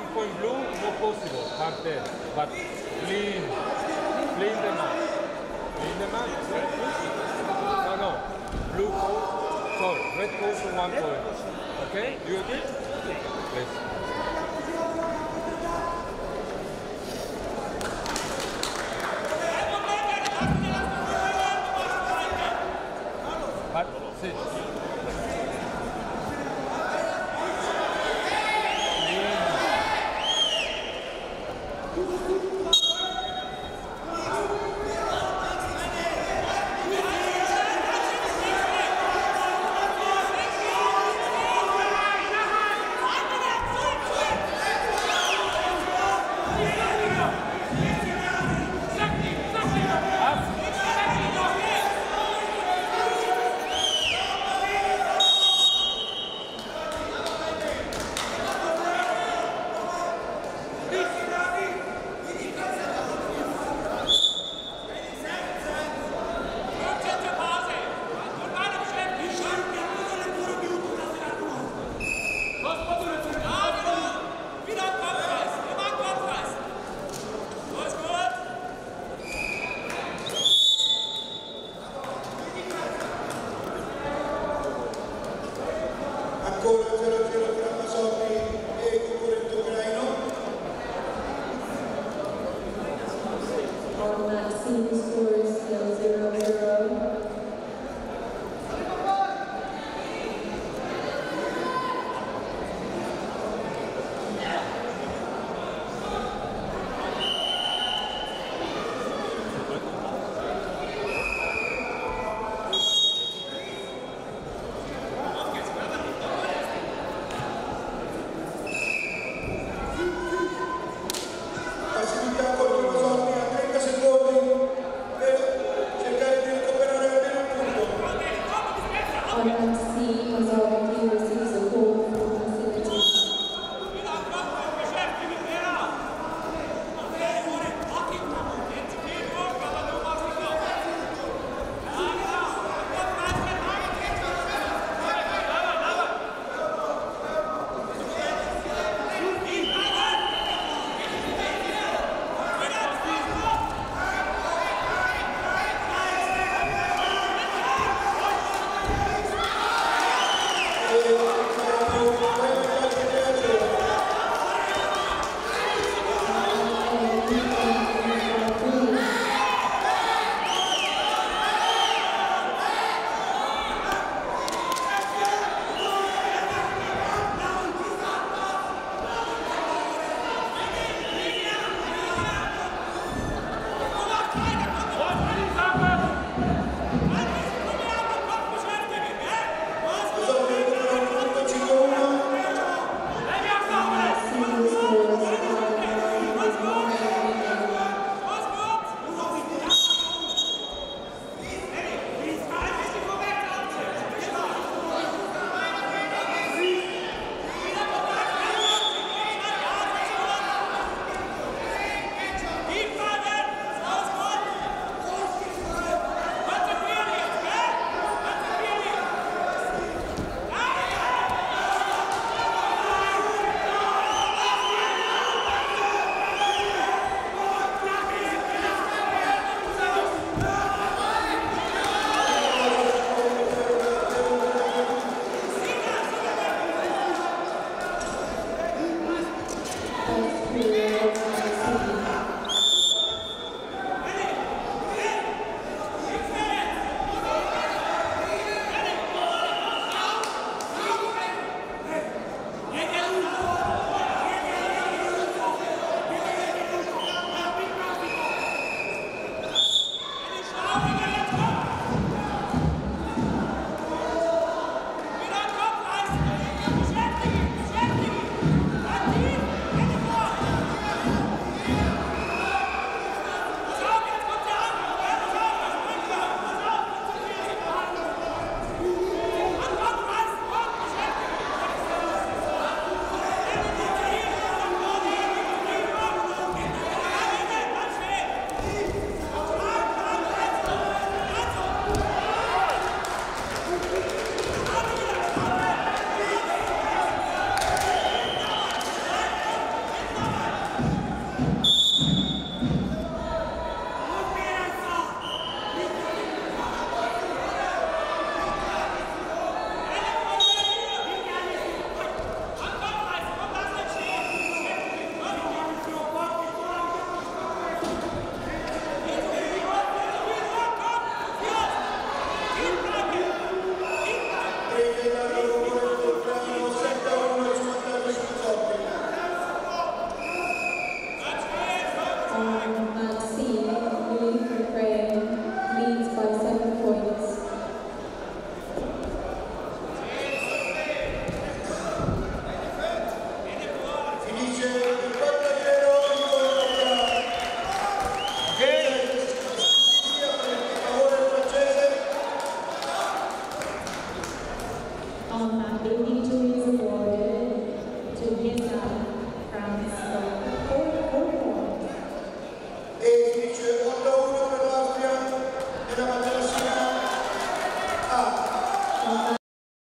One point blue, no possible, hard there. But clean, clean the mat. Clean the mat. No, no. Blue coat, sorry, red coat to one point. Okay, do you agree? Please. ancora 0-0 tra Masotti e Cocoretto Graino